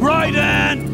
Raiden!